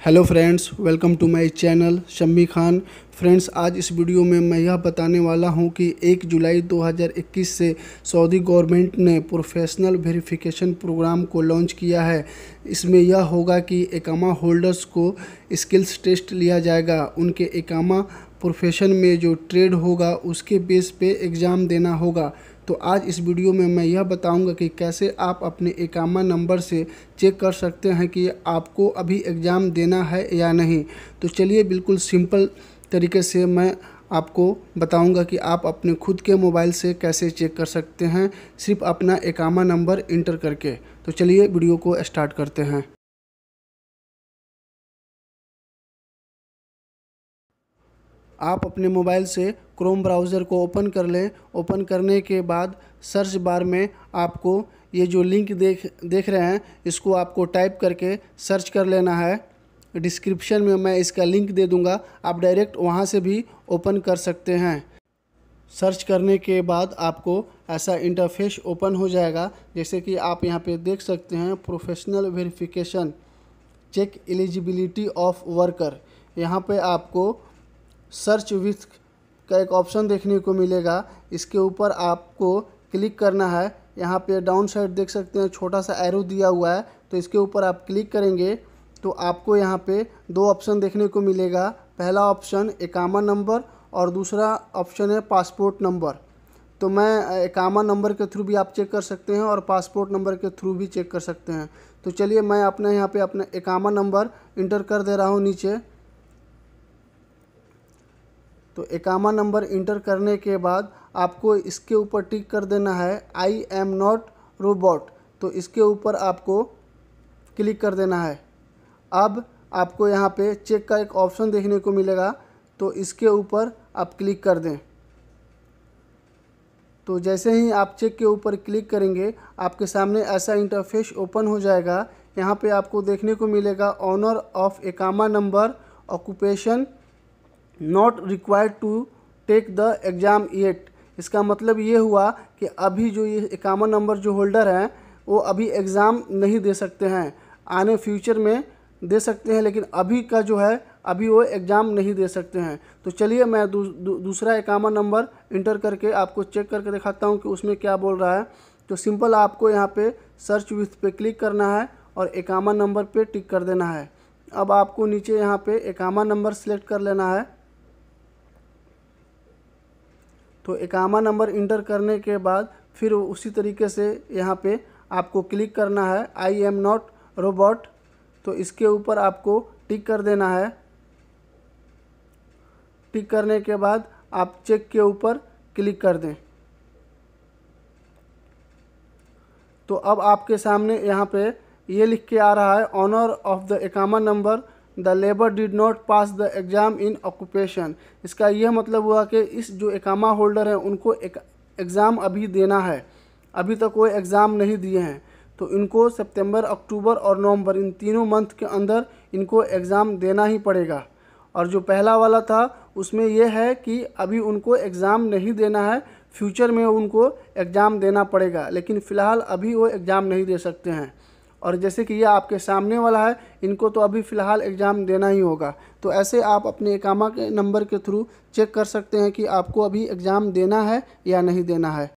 Hello friends, welcome to my channel Shammi Khan. Friends, आज इस video में मैं यह बताने वाला हूँ कि 1 जुलाई 2021 से सऊदी गवर्नमेंट ने प्रोफेशनल वेरिफिकेशन प्रोग्राम को लॉन्च किया है। इसमें यह होगा कि एकामा होल्डर्स को स्किल्स टेस्ट लिया जाएगा। उनके एकामा प्रोफेशन में जो ट्रेड होगा, उसके बेस पे एग्ज़ाम देना होगा। तो आज इस वीडियो में मैं यह बताऊँगा कि कैसे आप अपने एकामा नंबर से चेक कर सकते हैं कि आपको अभी एग्ज़ाम देना है या नहीं। तो चलिए बिल्कुल सिंपल तरीके से मैं आपको बताऊँगा कि आप अपने खुद के मोबाइल से कैसे चेक कर सकते हैं। सिर्फ़ अपना एकामा नंबर इंटर करके। तो चलिए वीडियो को स्टार्ट करते हैं। आप अपने मोबाइल से क्रोम ब्राउज़र को ओपन कर लें। ओपन करने के बाद सर्च बार में आपको ये जो लिंक देख देख रहे हैं, इसको आपको टाइप करके सर्च कर लेना है। डिस्क्रिप्शन में मैं इसका लिंक दे दूँगा। आप डायरेक्ट वहाँ से भी ओपन कर सकते हैं। सर्च करने के बाद आपको ऐसा इंटरफेस ओपन हो जाएगा, जैसे कि आप यहाँ पे देख सकते हैं professional verification, check eligibility of worker. यहाँ पे आपको सर्च विथ का एक ऑप्शन देखने को मिलेगा। इसके ऊपर आपको क्लिक करना है। यहाँ पे डाउन साइड देख सकते हैं, छोटा सा एरो दिया हुआ है। तो इसके ऊपर आप क्लिक करेंगे तो आपको यहाँ पे दो ऑप्शन देखने को मिलेगा। पहला ऑप्शन एकामा नंबर, और दूसरा ऑप्शन है पासपोर्ट नंबर। तो मैं एकामा नंबर के थ्रू भी आप चेक कर सकते हैं, और पासपोर्ट नंबर के थ्रू भी चेक कर सकते हैं। तो चलिए, मैं अपने यहाँ पे अपना एकामा नंबर इंटर कर दे रहा हूँ नीचे। तो एकामा नंबर इंटर करने के बाद आपको इसके ऊपर टिक कर देना है आई एम नॉट रोबोट तो इसके ऊपर आपको क्लिक कर देना है। अब आपको यहाँ पे चेक का एक ऑप्शन देखने को मिलेगा तो इसके ऊपर आप क्लिक कर दें। तो जैसे ही आप चेक के ऊपर क्लिक करेंगे, आपके सामने ऐसा इंटरफेस ओपन हो जाएगा। यहाँ पे आपको देखने को मिलेगा owner of एकामा number occupation not required to take the exam yet इसका मतलब ये हुआ कि अभी जो ये इक्यावन नंबर जो होल्डर हैं वो अभी एग्ज़ाम नहीं दे सकते हैं। आने फ्यूचर में दे सकते हैं लेकिन अभी का जो है अभी वो एग्ज़ाम नहीं दे सकते हैं। तो चलिए मैं दू, दू, दूसरा इक्यावन नंबर इंटर करके आपको चेक करके दिखाता हूँ कि उसमें क्या बोल रहा है। तो सिंपल आपको यहाँ पे सर्च विथ पे क्लिक करना है और इक्यावन नंबर पे टिक कर देना है। अब आपको नीचे यहाँ पे इक्यावन नंबर सेलेक्ट कर लेना है। तो इकामा नंबर इंटर करने के बाद फिर उसी तरीके से यहाँ पे आपको क्लिक करना है आई एम नॉट रोबोट तो इसके ऊपर आपको टिक कर देना है। टिक करने के बाद आप चेक के ऊपर क्लिक कर दें। तो अब आपके सामने यहाँ पे ये लिख के आ रहा है owner of the एकामा number the labour did not pass the exam in occupation. इसका यह मतलब हुआ कि इस जो एकामा होल्डर हैं, उनको एक एग्ज़ाम अभी देना है। अभी तक वो एग्ज़ाम नहीं दिए हैं। तो इनको सितंबर, अक्टूबर और नवंबर, इन तीनों मंथ के अंदर इनको एग्ज़ाम देना ही पड़ेगा। और जो पहला वाला था, उसमें यह है कि अभी उनको एग्ज़ाम नहीं देना है, फ्यूचर में उनको एग्ज़ाम देना पड़ेगा। लेकिन फ़िलहाल अभी वो एग्ज़ाम नहीं दे सकते हैं। और जैसे कि ये आपके सामने वाला है, इनको तो अभी फ़िलहाल एग्ज़ाम देना ही होगा। तो ऐसे आप अपने एकामा के नंबर के थ्रू चेक कर सकते हैं कि आपको अभी एग्ज़ाम देना है या नहीं देना है।